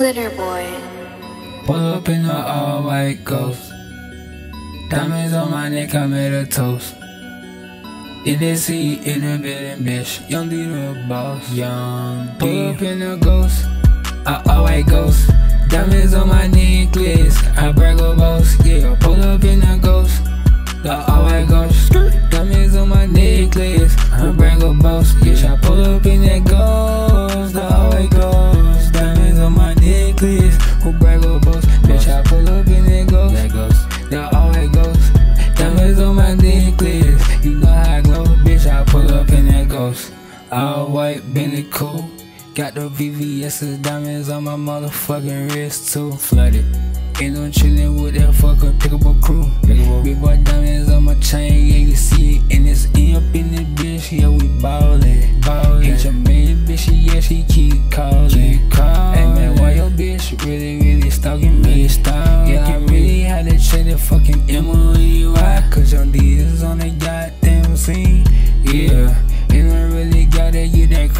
Glitter boy. Pull up in the all white ghost. Diamonds on my neck, I made a toast. In the seat, in the building, bitch. Young D the boss. Young D. Pull up in the ghost. A all white ghost. Diamonds on my necklace. I brag a boss. Yeah, pull up in the ghost. The all white ghost. Diamonds on my necklace. I brag a boss. Yeah, I pull up All white, Bentley cool. Got the VVS diamonds on my motherfucking wrist too. Flooded. Ain't no chillin' with that fucking pickable crew. Pickable. Big boy diamonds on my chain, yeah, you see it. And it's in up in the bitch, yeah, we ballin'. Ballin'. Ain't your main bitch, yeah, she. Keep callin'.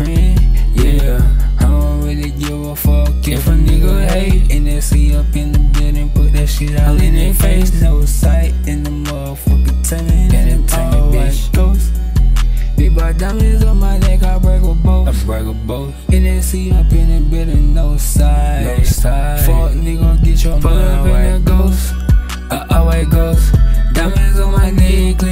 Cream. Yeah. I don't really give a fuck if a nigga hate. And they see up in the building, put that shit all in their face. No sight in the. And it all bitch. ghost. Big boy diamonds on my neck, I break a boat. I break a boat. And they see up in the building, no sight. No sight. Fuck nigga, get your Pull mind up right. in the ghost. Uh, always ghost. Diamonds on my necklace.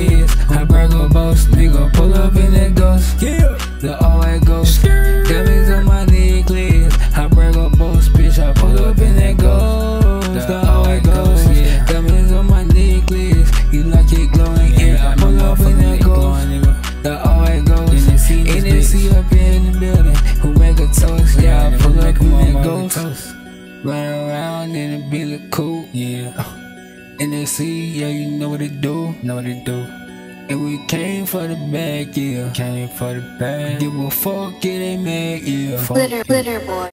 Ghost. Run around in a Billy cool. Yeah. In the sea, yeah, you know what it do, know what it do. And we came for the bag, yeah. Came for the bag. Give a fuck, get a mag, yeah. Glitter, glitter boy.